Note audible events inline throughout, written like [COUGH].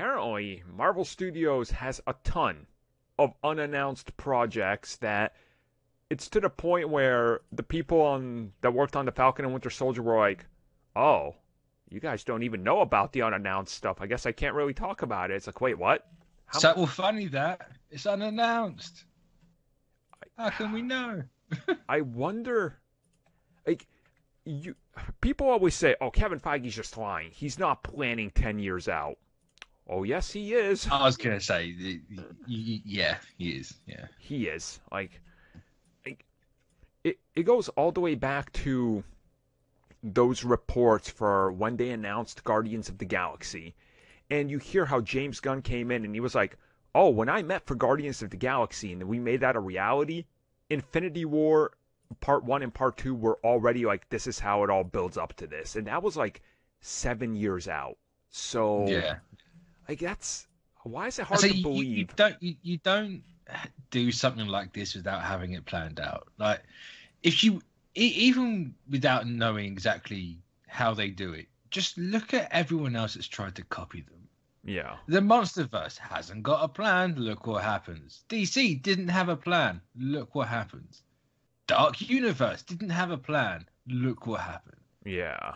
apparently Marvel Studios has a ton of unannounced projects that it's to the point where the people on that worked on the Falcon and Winter Soldier were like, "Oh, you guys don't even know about the unannounced stuff. I guess I can't really talk about it." It's like, "Wait, what?" How so well, funny that it's unannounced. How can we know? I wonder. Like, you people always say, "Oh, Kevin Feige's just lying. He's not planning ten years out." Oh, yes, he is. I was gonna say, yeah, he is. Yeah, he is. Like, it it goes all the way back to those reports for when they announced Guardians of the Galaxy, and you hear how James Gunn came in and he was like, "Oh, when I met for Guardians of the Galaxy and we made that a reality, Infinity War part one and part two were already like this is how it all builds up to this and that was like seven years out so yeah like that's why is it hard so to you, believe? you don't you, you don't do something like this without having it planned out. Like if you even without knowing exactly how they do it just look at everyone else that's tried to copy them. Yeah. The monsterverse hasn't got a plan. Look what happens. Dc didn't have a plan. Look what happens. Dark Universe didn't have a plan. Look what happened. Yeah.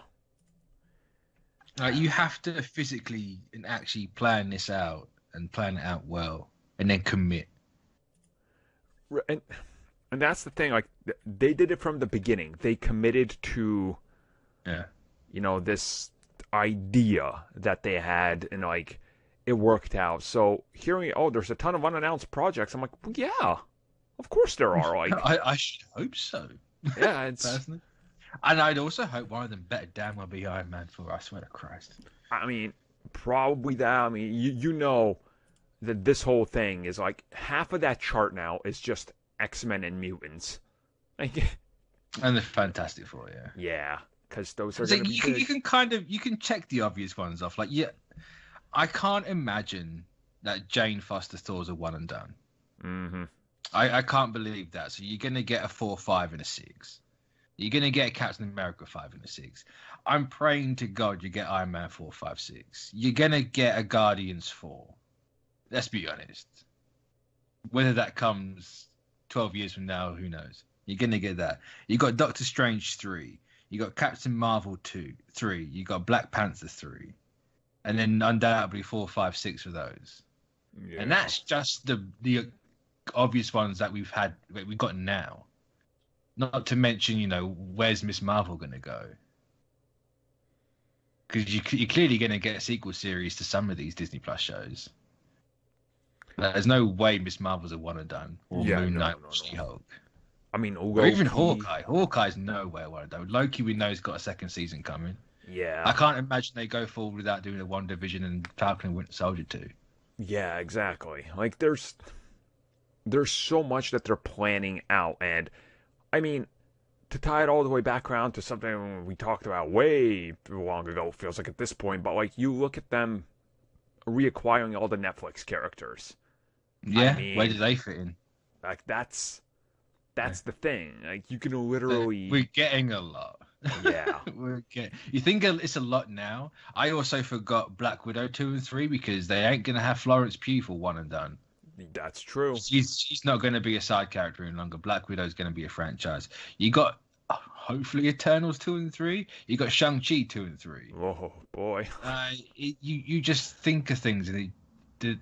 Like you have to physically and actually plan this out and plan it out well, and then commit. And and that's the thing. Like they did it from the beginning. They committed to, yeah, you know, this idea that they had, and like it worked out. So hearing, oh, there's a ton of unannounced projects. I'm like, well, yeah, of course there are. [LAUGHS] Like I, I should hope so. Yeah, it's [LAUGHS] personally. And I'd also hope one of them better damn well be Iron Man for I swear to Christ. I mean, probably that. I mean, you you know that this whole thing is like half of that chart now is just X Men and mutants. [LAUGHS] Like, and the Fantastic Four, yeah. Yeah, because those are. So you, can, you can kind of you can check the obvious ones off. Like, yeah, I can't imagine that Jane Foster Thor's a one and done. Mm-hmm. I, I can't believe that. So you're gonna get a four, five, and a six. You're gonna get Captain America five and a six. I'm praying to God you get Iron Man four, five, six. You're gonna get a Guardians four. Let's be honest. Whether that comes twelve years from now, who knows? You're gonna get that. You got Doctor Strange three. You got Captain Marvel two, three. You got Black Panther three, and then undoubtedly four, five, six of those. Yeah. And that's just the the obvious ones that we've had we've got now. Not to mention, you know, where's Miss Marvel going to go? Because you, you're clearly going to get a sequel series to some of these Disney Plus shows. There's no way Miss Marvel's a one and done, or yeah, Moon Knight, no, no, She Hulk. I mean, or even Hawkeye. Hawkeye's nowhere one and done. Loki, we know, has got a second season coming. Yeah. I can't imagine they go forward without doing a WandaVision and Falcon and Winter Soldier too. Yeah, exactly. Like there's there's so much that they're planning out. And I mean, to tie it all the way back around to something we talked about way long ago, feels like at this point, but like you look at them reacquiring all the Netflix characters. Yeah, I mean, where do they fit in? Like that's that's yeah. the thing. Like you can literally we're getting a lot. Yeah, [LAUGHS] we're getting. You think it's a lot now? I also forgot Black Widow two and three because they ain't gonna have Florence Pugh for one and done. That's true. She's she's not going to be a side character any longer. Black Widow is going to be a franchise. You got hopefully Eternals two and three. You got Shang Chi two and three. Oh boy. Uh, it, you you just think of things and it,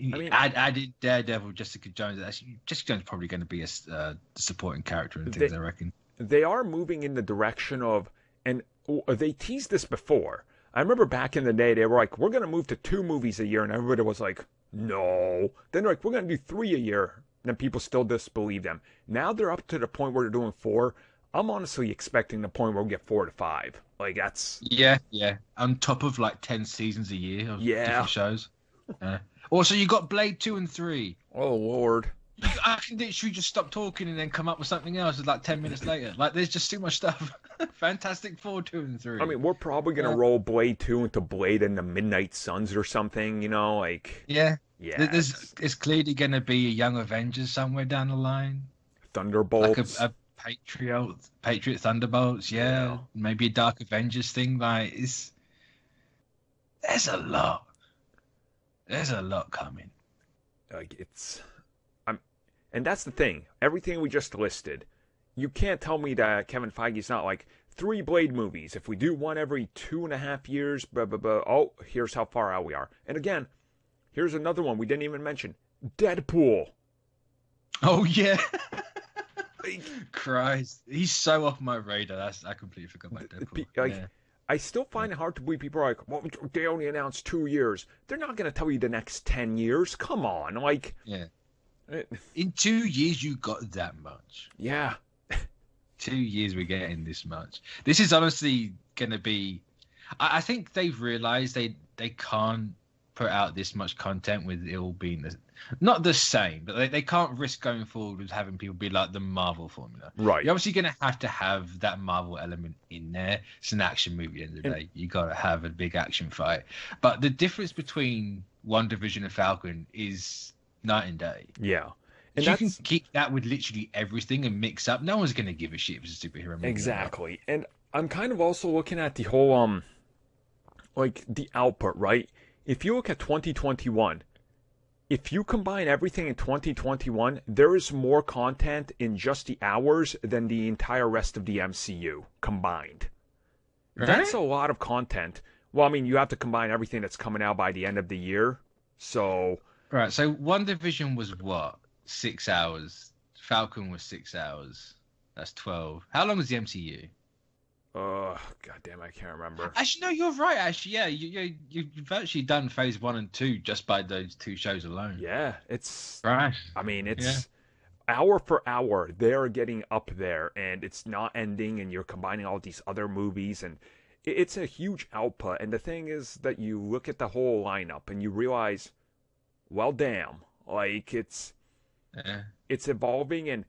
I mean, add added Daredevil, Jessica Jones. Actually, Jessica Jones is probably going to be a uh, supporting character in things. They, I reckon they are moving in the direction of, and they teased this before. I remember back in the day, they were like, "We're going to move to two movies a year," and everybody was like, no. Then they're like, we're going to do three a year. And then people still disbelieve them. Now they're up to the point where they're doing four. I'm honestly expecting the point where we get four to five. Like that's yeah, yeah. On top of like ten seasons a year of yeah. different shows. Uh, also, you got Blade two and three. Oh lord. I can literally just stop talking and then come up with something else like ten minutes later. Like there's just too much stuff. Fantastic Four two and three. I mean, we're probably gonna roll Blade two into Blade and the Midnight Suns or something. You know, like yeah, yeah. There's it's, it's clearly gonna be a Young Avengers somewhere down the line. Thunderbolts. Like a, a Patriot Patriot Thunderbolts. Yeah. yeah, maybe a Dark Avengers thing. Like it's there's a lot. There's a lot coming. Like it's, I'm, and that's the thing. Everything we just listed, you can't tell me that Kevin Feige's not like three Blade movies. If we do one every two and a half years, blah blah blah. Oh, here's how far out we are. And again, here's another one we didn't even mention: Deadpool. Oh yeah. [LAUGHS] Christ, he's so off my radar. That's I completely forgot about Deadpool. Like, yeah. I still find it hard to believe people are like, well, they only announced two years. They're not going to tell you the next 10 years. Come on. Like, yeah. it- In two years, you got that much. yeah. Two years, we're getting this much. This is honestly going to be. I, I think they've realized they they can't put out this much content with it all being the, not the same, but they, they can't risk going forward with having people be like the Marvel formula. Right. You're obviously going to have to have that Marvel element in there. It's an action movie at the end of the day. You got to have a big action fight. But the difference between WandaVision and Falcon is night and day. Yeah. If And you can keep that with literally everything and mix up, no one's going to give a shit if it's a superhero movie. exactly. And I'm kind of also looking at the whole, um, like the output, right? If you look at 2021, if you combine everything in 2021, there is more content in just the hours than the entire rest of the MCU combined. That's a lot of content. Well, I mean, you have to combine everything that's coming out by the end of the year. So, Right. So WandaVision was what? Six hours. Falcon was six hours. That's 12. How long was the MCU? uh, goddamn, I can't remember. Actually, no, you're right. Actually, yeah, you, you, you've actually done phase one and two just by those two shows alone. Yeah, it's. Right. I mean, it's hour for hour. They're getting up there, and it's not ending. And you're combining all these other movies, and it's a huge output. And the thing is that you look at the whole lineup, and you realize, well, damn, like it's Yeah. it's evolving, and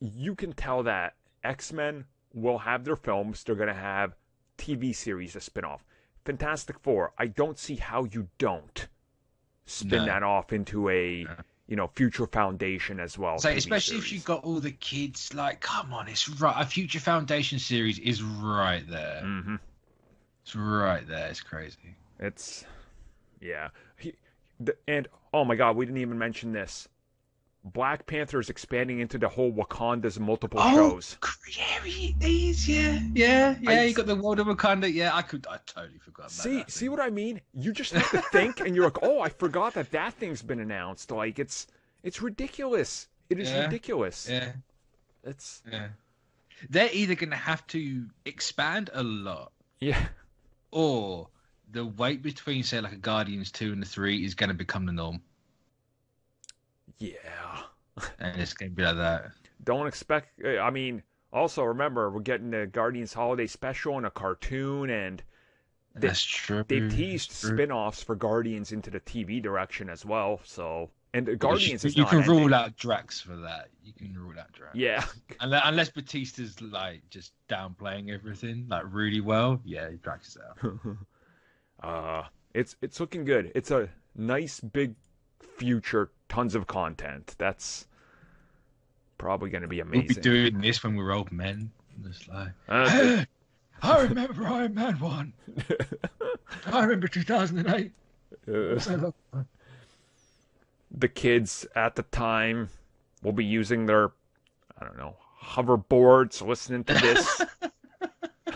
you can tell that X Men will have their films. They're gonna have TV series, a spinoff. Fantastic Four. I don't see how you don't spin No. that off into a No. you know future foundation as well. So TV especially if series. you got all the kids, like, come on, it's right. A Future Foundation series is right there. Mhm. It's right there. It's crazy. It's yeah. He, the, and oh my god, we didn't even mention this. Black Panther is expanding into the whole Wakanda's multiple oh, shows. yeah, it is. Yeah, yeah, yeah. I- you got the World of Wakanda. Yeah, I could. I totally forgot about See, that. see what I mean? You just have to think, and you're like, "Oh, I forgot that that thing's been announced." Like it's, it's ridiculous. It is Yeah. ridiculous. Yeah, It's yeah. They're either going to have to expand a lot, yeah, or the wait between, say, like a Guardians two and the three is going to become the norm, yeah. and it's going to be like that. Don't expect. I mean, also remember we're getting the Guardians Holiday Special and a cartoon, and They- That's true. they've teased spin-offs for Guardians into the TV direction as well. So, and the Guardians you not can ending. rule out Drax for that. You can rule out Drax. Yeah, [LAUGHS] Unless, unless Bautista's like just downplaying everything like really well, yeah, Drax is out. [LAUGHS] uh, it's it's looking good. It's a nice big future, tons of content. That's probably going to be amazing. We'll be doing this when we're old men. Just like, [LAUGHS] Uh, "Hey, [GASPS] I remember Iron Man one. [LAUGHS] I remember 2008. uh, the kids at the time will be using their, I don't know, hoverboards, listening to this. [LAUGHS]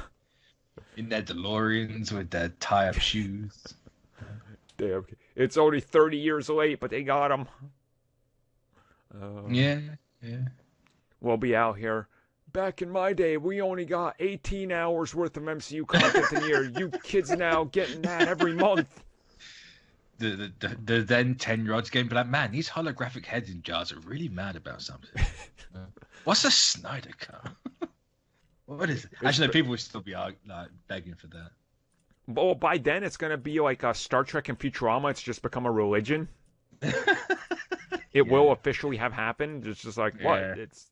In their DeLoreans with their tie-up shoes. Damn, it's only 30 years late, but they got them. Uh, Yeah, yeah. We'll be out here. Back in my day, we only got 18 hours worth of MCU content a year. You kids now getting that every month. The, the, the, the then 10 year olds going, be like, man, these holographic heads in jars are really mad about something. Uh, [LAUGHS] What's a Snyder cut? [LAUGHS] what is it? Actually, no, people would still be like begging for that. Well, by then it's gonna be like a Star Trek and Futurama. It's just become a religion. [LAUGHS] It will officially have happened. It's just like what? Yeah. It's